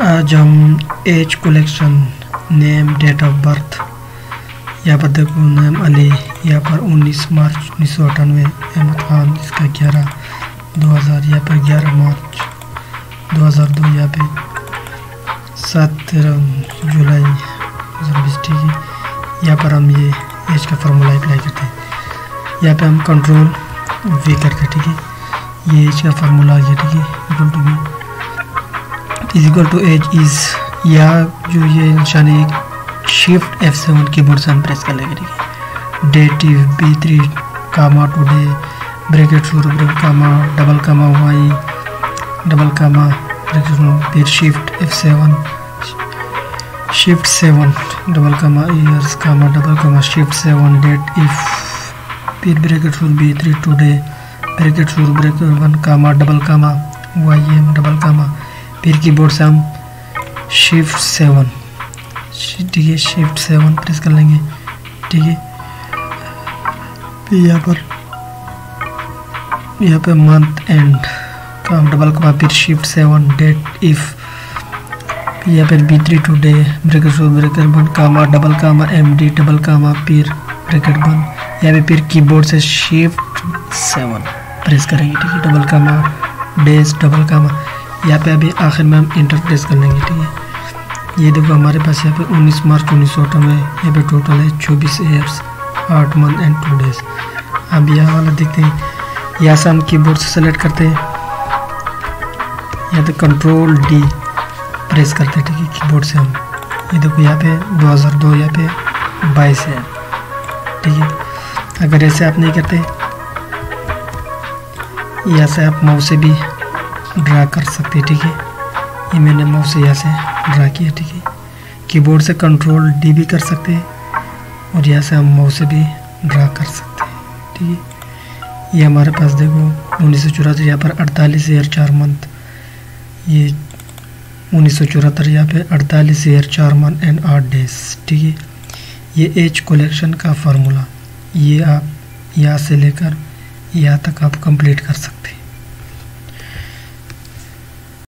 आज हम age collection name date of birth यहाँ पर देखो नाम अली, यहाँ पर 19 मार्च उन्नीस सौ अठानवे, अहमद खान इसका 11 2000 यहाँ पर 11 मार्च 2002 यहाँ पे सात तेरह जुलाई दो हज़ार बीस, ठीक है। यहाँ पर हम ये एज का फार्मूला अप्लाई करते हैं। यहाँ पे हम कंट्रोल वे करते ठीक है। ये एज का फार्मूला आ गया ठीक है। Is equal to H is या जो ये निशानी shift F seven keyboard से हम प्रेस कर लेंगे, ठीक है? Date if B three comma today bracket शुरू break comma double comma Y double comma bracket फिर shift F seven shift seven double comma years comma double comma shift seven date if फिर bracket शुरू B three today bracket शुरू bracket one comma double comma Y M double comma फिर keyboard से हम shift seven ठीक है shift seven press कर लेंगे। ठीक है। यहाँ पर, यहाँ पे मंथ एंड का डबल कमा फिर शिफ्ट सेवन डेट इफ़ यहाँ पर B three today bracket show bracket one comma double comma M D double comma फिर ब्रेकेट वन यहाँ पे फिर कीबोर्ड से शिफ्ट सेवन प्रेस करेंगे। ठीक है double comma days double comma यहाँ पे अभी आखिर में हम इंटर प्रेस कर लेंगे, ठीक है? ये देखो हमारे पास यहाँ पे 19 मार्च, उन्नीस सौ अठानवे यहाँ पे टोटल है 24 ईयर्स आठ मंथ एंड टू डेज़ अब यहाँ वाला देखते हैं। यहाँ से हम कीबोर्ड से सेलेक्ट करते हैं। यहाँ पे कंट्रोल डी प्रेस करते हैं, ठीक है कीबोर्ड से हम। ये देखो यहाँ पे 2002 यहाँ पे बाईस है। ठीक है? अगर ऐसे आप नहीं करते, यहाँ से आप माउस से भी ड्रा कर सकते हैं, ठीक है? ये मैंने माउस से यहाँ से ड्रा किया, ठीक है? कीबोर्ड से कंट्रोल डी भी कर सकते हैं और यहाँ से हम माउस से भी ड्रा कर सकते हैं, ठीक है? ये हमारे पास देखो, उन्नीस सौ चौहत्तर यहाँ पर अड़तालीस ईयर चार मंथ ये उन्नीस सौ चौहत्तर यहाँ पे अड़तालीस ईयर चार मंथ एंड आठ डेज़ ठीक है? ये एज कलेक्शन का फार्मूला ये आप यहाँ से लेकर यहाँ तक आप कंप्लीट कर सकते हैं।